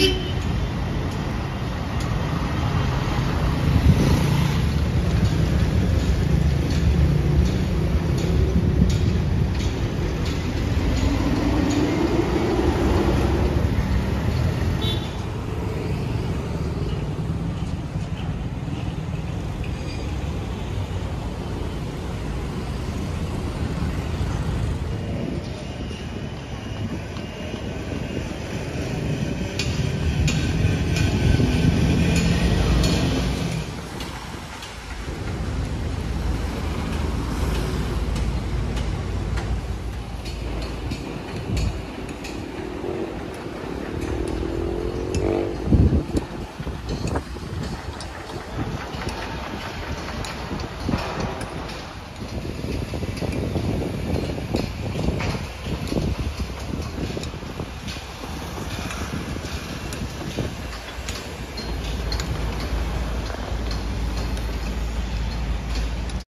Beep.